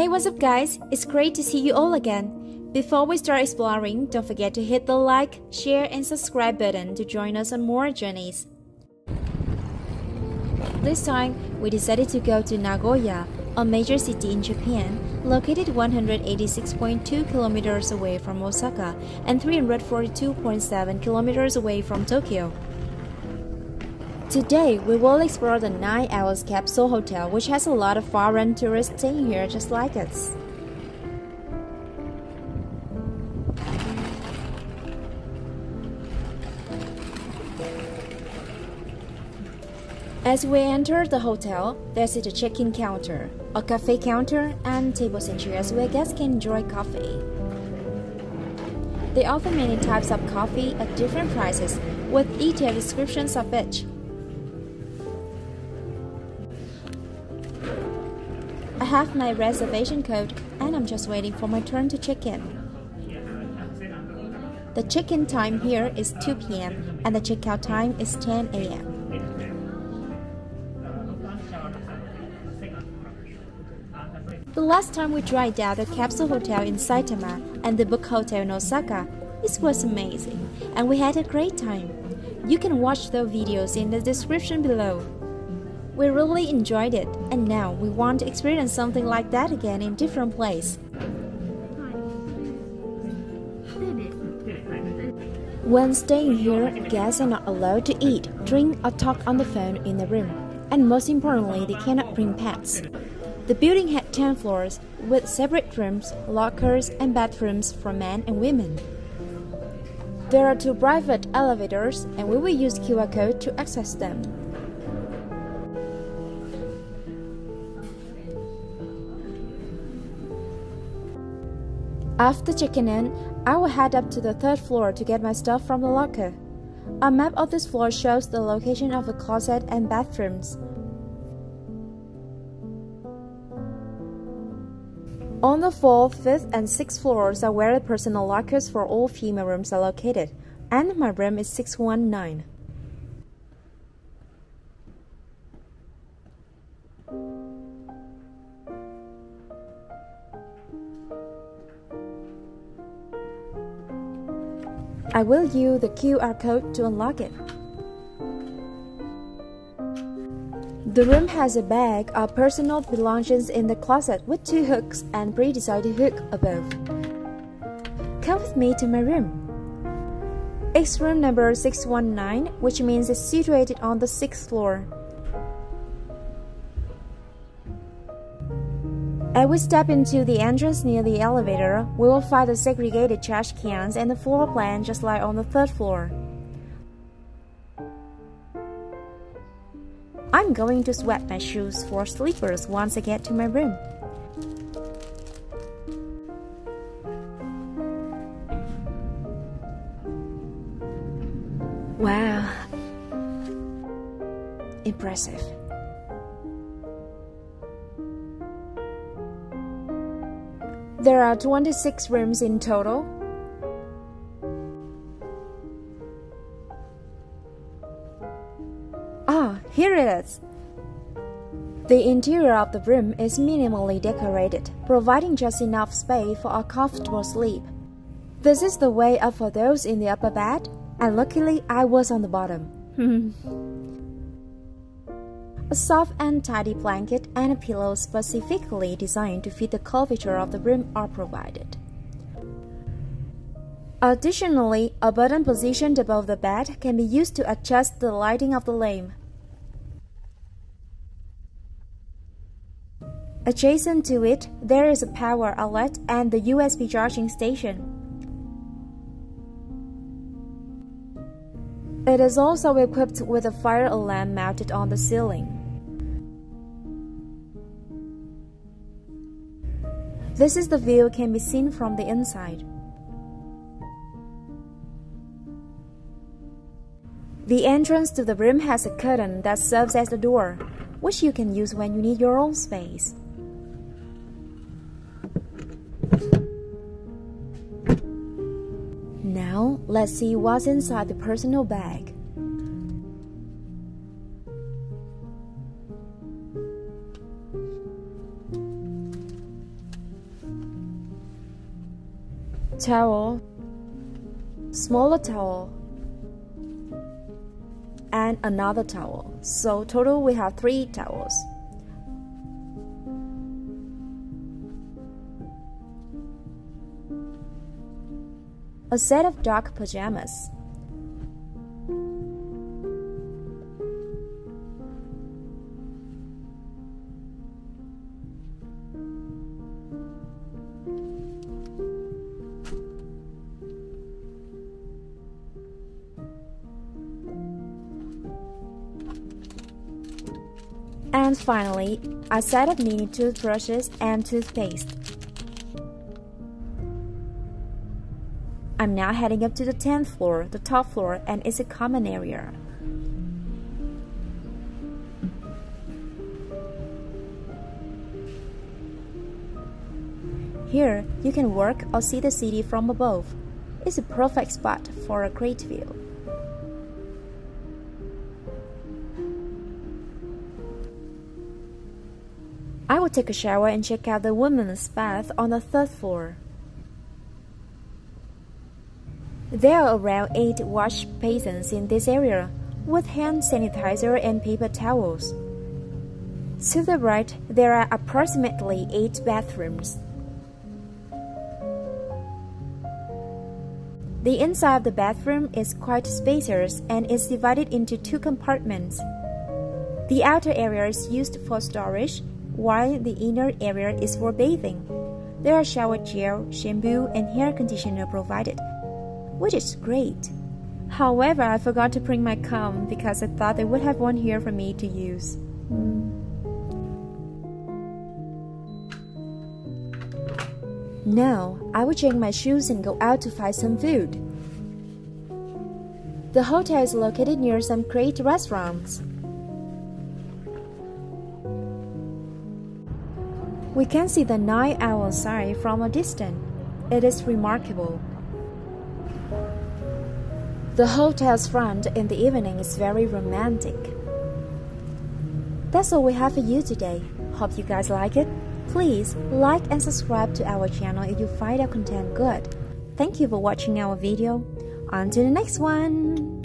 Hey, what's up, guys? It's great to see you all again. Before we start exploring, don't forget to hit the like, share, and subscribe button to join us on more journeys. This time, we decided to go to Nagoya, a major city in Japan, located 186.2 kilometers away from Osaka and 342.7 kilometers away from Tokyo. Today, we will explore the 9 Hours Capsule Hotel, which has a lot of foreign tourists staying here just like us. As we enter the hotel, there's a check-in counter, a cafe counter, and tables and chairs where guests can enjoy coffee. They offer many types of coffee at different prices, with detailed descriptions of each. Have my reservation code and I'm just waiting for my turn to check in. The check-in time here is 2 p.m. and the checkout time is 10 a.m. The last time we tried out the capsule hotel in Saitama and the book hotel in Osaka, this was amazing and we had a great time. You can watch the videos in the description below. We really enjoyed it, and now we want to experience something like that again in different place. When staying here, guests are not allowed to eat, drink, or talk on the phone in the room. And most importantly, they cannot bring pets. The building had 10 floors, with separate rooms, lockers, and bathrooms for men and women. There are two private elevators, and we will use QR code to access them. After checking in, I will head up to the third floor to get my stuff from the locker. A map of this floor shows the location of the closet and bathrooms. On the fourth, fifth, and sixth floors are where the personal lockers for all female rooms are located, and my room is 619. I will use the QR code to unlock it. The room has a bag of personal belongings in the closet with two hooks and pre-decided hook above. Come with me to my room. It's room number 619, which means it's situated on the sixth floor. As we step into the entrance near the elevator, we will find the segregated trash cans and the floor plan just like on the third floor. I'm going to swap my shoes for slippers once I get to my room. Wow. Impressive. There are 26 rooms in total. Ah, here it is. The interior of the room is minimally decorated, providing just enough space for a comfortable sleep. This is the way up for those in the upper bed, and luckily I was on the bottom. A soft and tidy blanket and a pillow specifically designed to fit the curvature of the room are provided. Additionally, a button positioned above the bed can be used to adjust the lighting of the lamp. Adjacent to it, there is a power outlet and the USB charging station. It is also equipped with a fire alarm mounted on the ceiling. This is the view can be seen from the inside. The entrance to the room has a curtain that serves as the door, which you can use when you need your own space. Now, let's see what's inside the personal bag. Towel, smaller towel, and another towel. So total we have three towels. A set of dark pajamas. And finally, a set of mini toothbrushes and toothpaste. I'm now heading up to the 10th floor, the top floor, and it's a common area. Here, you can work or see the city from above. It's a perfect spot for a great view. I will take a shower and check out the women's bath on the third floor. There are around 8 wash basins in this area, with hand sanitizer and paper towels. To the right, there are approximately 8 bathrooms. The inside of the bathroom is quite spacious and is divided into two compartments. The outer area is used for storage while the inner area is for bathing. There are shower gel, shampoo, and hair conditioner provided, which is great. However, I forgot to bring my comb because I thought they would have one here for me to use. Hmm. Now, I will change my shoes and go out to find some food. The hotel is located near some great restaurants. We can see the night owl sign from a distance. It is remarkable. The hotel's front in the evening is very romantic. That's all we have for you today. Hope you guys like it. Please like and subscribe to our channel if you find our content good. Thank you for watching our video. On to the next one!